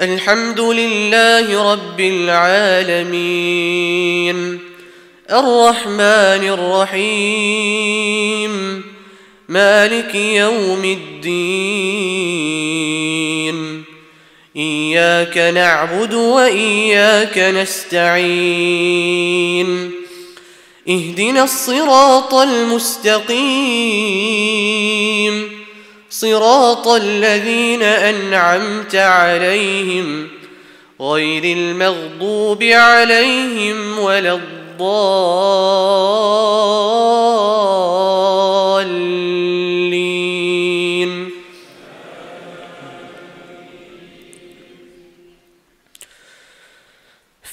الحمد لله رب العالمين. الرحمن الرحيم. مالك يوم الدين. إياك نعبد وإياك نستعين. اهدنا الصراط المستقيم. صراط الذين أنعمت عليهم غير المغضوب عليهم ولا الضالين.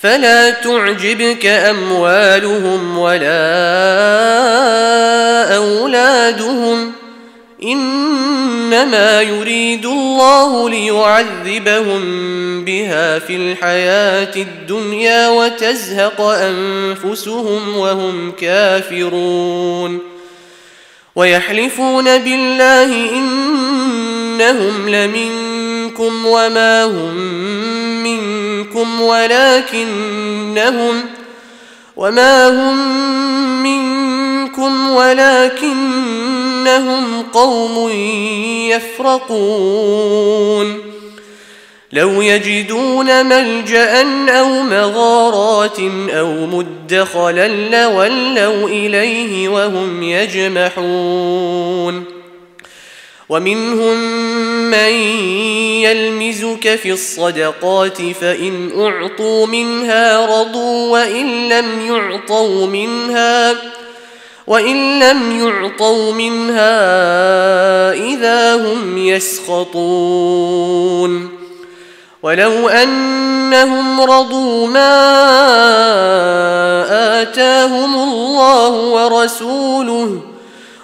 فلا تعجبك أموالهم ولا أولادهم. إنما يريد الله ليعذبهم بها في الحياة الدنيا وتزهق أنفسهم وهم كافرون ويحلفون بالله إنهم لمنكم وما هم منكم ولكنهم وما هم منكم ولكنهم قوم يفرقون. لو يجدون ملجأ أو مغارات أو مدخلا لولوا إليه وهم يجمحون. ومنهم من يلمزك في الصدقات فإن أعطوا منها رضوا وإن لم يعطوا منها وإن لم يعطوا منها إذا هم يسخطون. ولو أنهم رضوا ما آتاهم الله ورسوله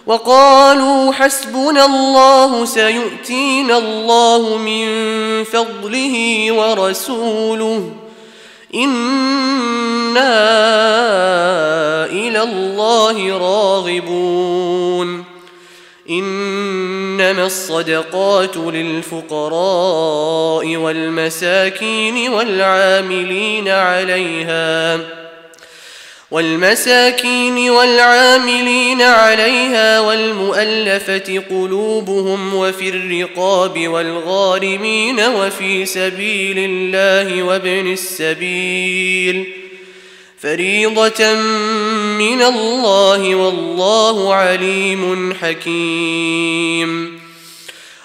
وقالوا حسبنا الله سيؤتينا الله من فضله ورسوله إنا إلى الله راغبون. إنما الصدقات للفقراء والمساكين والعاملين عليها والمساكين والعاملين عليها والمؤلفة قلوبهم وفي الرقاب والغارمين وفي سبيل الله وابن السبيل. فريضة من الله والله عليم حكيم.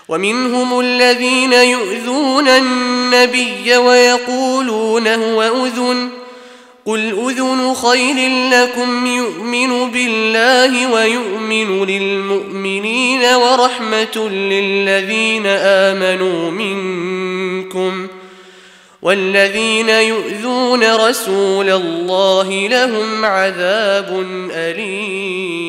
ومنهم الذين يؤذون النبي ويقولون هو أذن قل أذن خير لكم يؤمن بالله ويؤمن للمؤمنين ورحمة للذين آمنوا منكم. والذين يؤذون رسول الله لهم عذاب أليم.